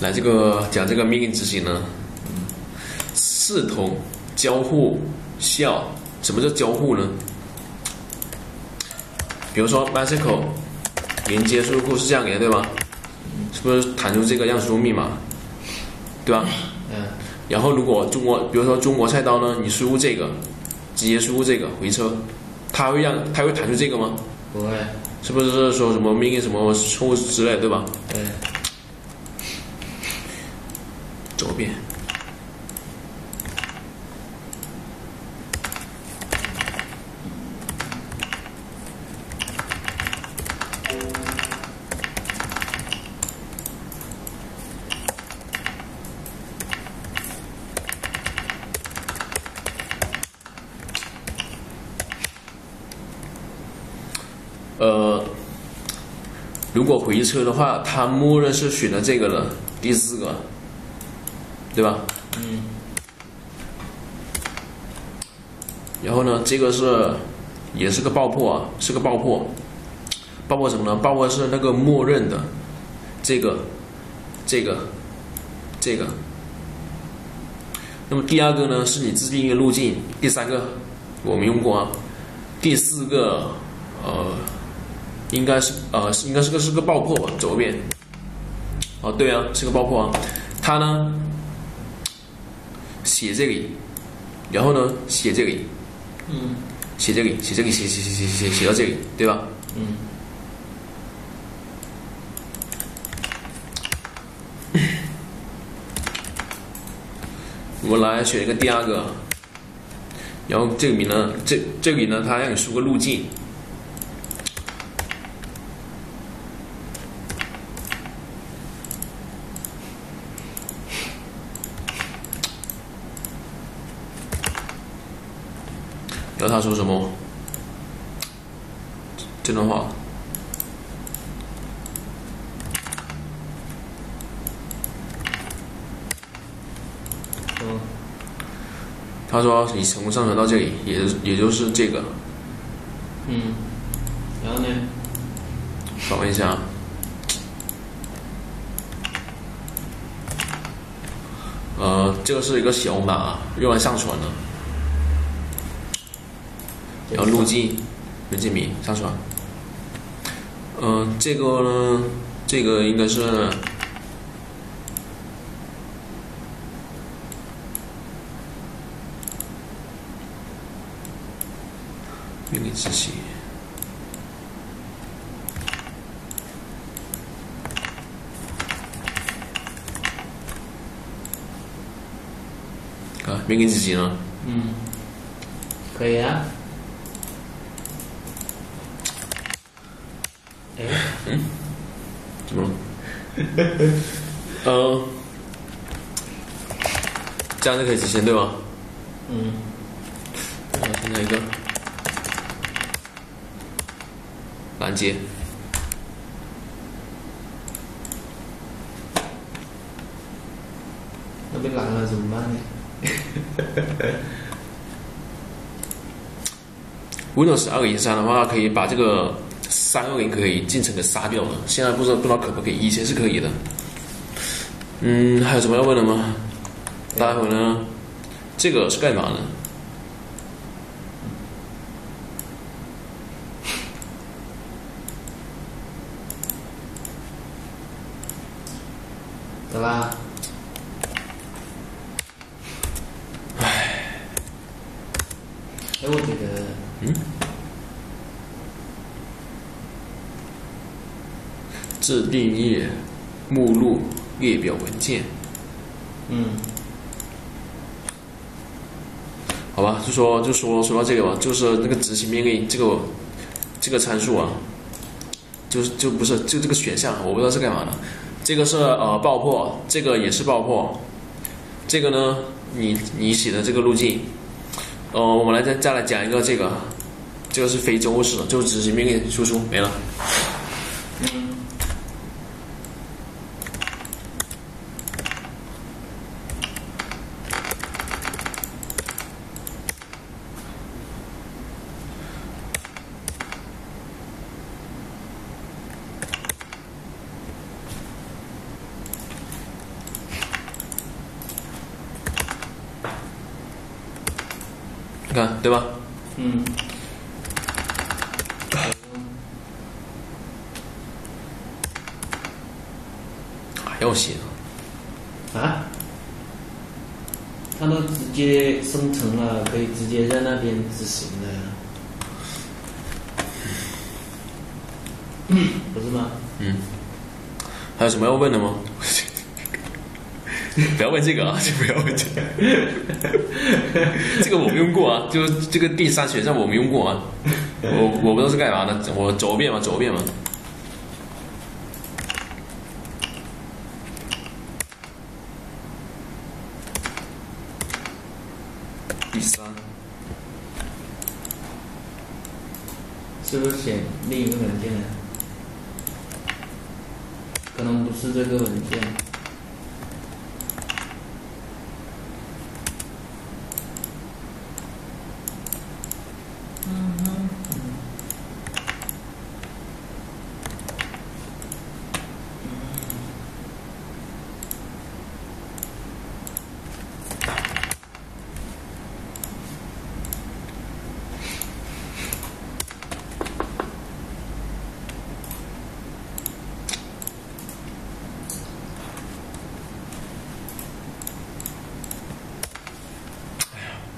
来这个讲这个命令执行呢，视同交互效。什么叫交互呢？比如说 bicycle 连接输入库是这样给的，对吧？是不是弹出这个让输入密码，对吧？嗯。然后如果中国，比如说中国菜刀呢，你输入这个，直接输入这个回车，它会让它会弹出这个吗？不会。是不是说什么命令什么错误之类，对吧？对。左边。呃，如果回车的话，它默认是选的这个了，第四个，对吧？嗯。然后呢，这个是也是个爆破啊，是个爆破。爆破什么呢？爆破是那个默认的，这个，这个，这个。那么第二个呢，是你自定一个路径。第三个我们用过啊。第四个，呃。应该是呃，应该是个是个爆破吧，走一遍。哦，对啊，是个爆破啊。它呢，写这里，然后呢，写这里，嗯，写这里，写这里，写写写写写写到这里，对吧？嗯。我来选一个第二个，然后这里呢，这这里呢，它让你输个路径。然后他说什么？这段话。嗯。他说你成功上传到这里，也也就是这个。嗯。然后呢？访问一下。呃，这个是一个小码，用来上传的。然后路径，文件名上传。嗯，这个呢，这个应该是命令执行。啊，命令执行了。嗯，可以啊。嗯？怎么了？呃，这样就可以执行对吗？嗯。我现在一个拦截。那被拦了怎么办呢？Windows 二零三的话，可以把这个。三二零可以进城给杀掉了，现在不知道不知道可不可以，以前是可以的。嗯，还有什么要问的吗？待会呢？这个是干嘛的？得啦。唉。哎，我觉得。嗯。自定义目录列表文件。嗯。好吧，就说就说说到这个吧，就是那个执行命令这个这个参数啊，就是就不是就这个选项，我不知道是干嘛的。这个是呃爆破，这个也是爆破。这个呢，你你写的这个路径，呃，我们来再再来讲一个这个，这个是非洲式的，就是执行命令输出没了。你看对吧？嗯，还要写啊，它都直接生成了，可以直接在那边执行的，不是吗？嗯，还有什么要问的吗？不要问这个啊，就不要问这个。这个我们用过啊，就是这个第三选项我们用过啊。我我不知道是干嘛的，我走一遍嘛，走一遍嘛。第三，是不是选另一个文件？可能不是这个文件。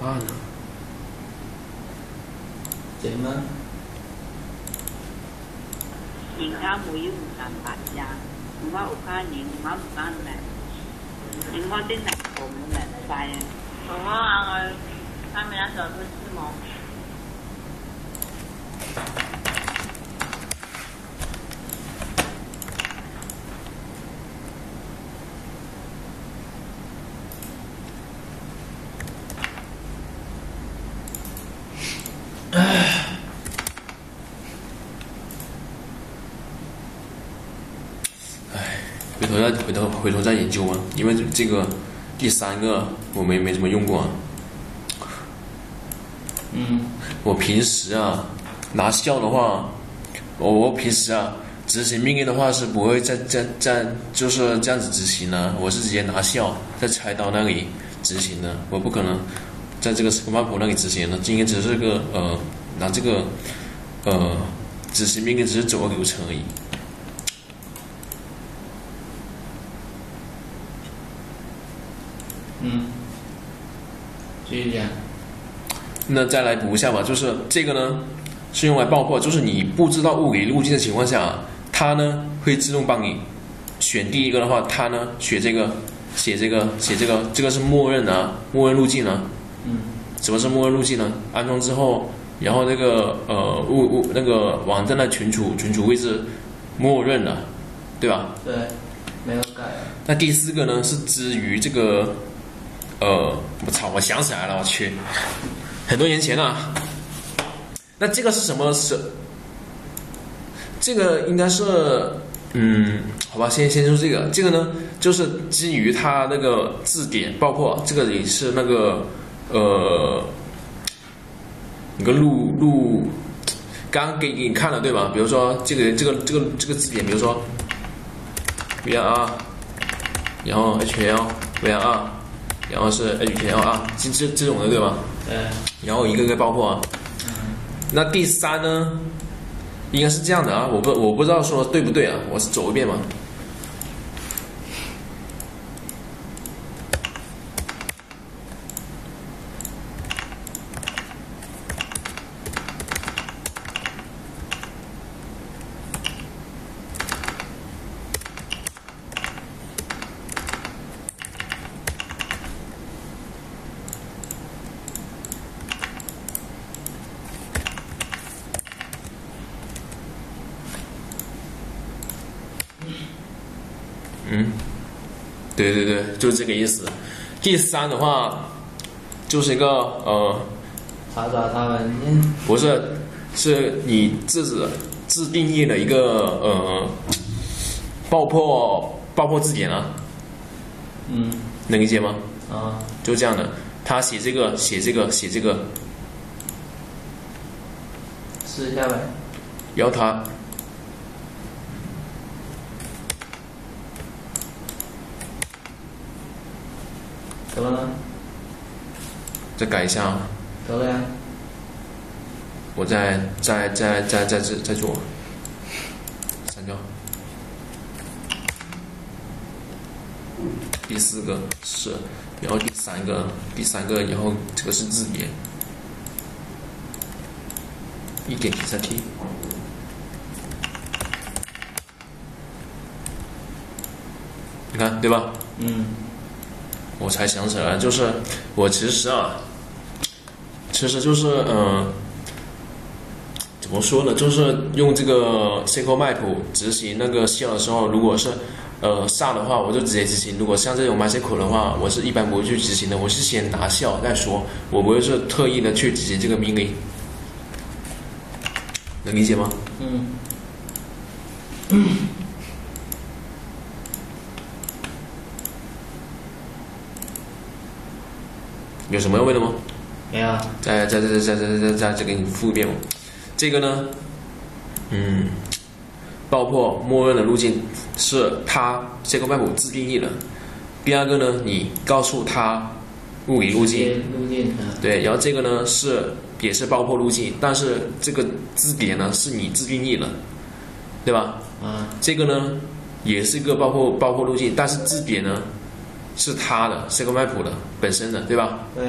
办呢？简吗？而家會用三百呀，唔好有家人，唔好唔啱咧，應該啲零部唔明晒啊。好啊，我他们那时候是是回头再回头回头再研究啊，因为这个第三个我没没怎么用过啊。嗯，我平时啊拿笑的话，我我平时啊执行命令的话是不会再再再就是这样子执行的，我是直接拿笑在菜刀那里执行的，我不可能在这个 s c m a p 那里执行的，今天只是个呃拿这个呃执行命令只是走个流程而已。嗯，继续讲。那再来补一下吧，就是这个呢是用来爆破，就是你不知道物理路径的情况下，它呢会自动帮你选第一个的话，它呢选这个写这个写这个，这个是默认的啊，默认路径啊。嗯，什么是默认路径呢？安装之后，然后那个呃物物那个网站的存储存储位置默认的，对吧？对，没有改。那第四个呢是基于这个，呃，我操，我想起来了，我去，很多年前啊。那这个是什么？是这个应该是，嗯，好吧，先先说这个，这个呢就是基于它那个字典，包括这个也是那个呃，一个录录，刚刚给给你看了对吧？比如说这个这个这个这个字典，比如说 V R。然后 H L V R R，然后是 H L R，这这这种的对吧？对。然后一个个爆破啊。那第三呢，应该是这样的啊，我不我不知道说对不对啊，我是走一遍嘛。嗯，对对对，就是这个意思。第三的话，就是一个呃，查找他们。不是，是你自己自定义的一个呃爆破爆破字典啊，嗯。能理解吗？啊。就这样的，他写这个写这个写这个，试一下呗。然后他怎么了？再改一下啊，得了呀。我再再再再再再再做，删掉。第四个是，然后第三个，第三个，然后这个是字典，一点三 T，你看对吧？嗯，我才想起来，就是我其实啊，其实就是嗯、怎么说呢？就是用这个 SQL map 执行那个 `sql` 的时候，如果是呃煞的话，我就直接执行；如果像这种 MySQL 的话，我是一般不会去执行的，我是先打 shell 再说，我不会是特意的去执行这个命令，能理解吗？嗯，有什么要问的吗？没有啊。再再再再再再再再再给你复一遍吧。这个呢，嗯，爆破默认的路径是它这个 map 自定义的。第二个呢，你告诉它物理路径，路径啊，对，然后这个呢是也是爆破路径，但是这个字典呢是你自定义的，对吧？啊，这个呢也是一个爆破爆破路径，但是字典呢是他的 SQL map 的本身的，对吧？对，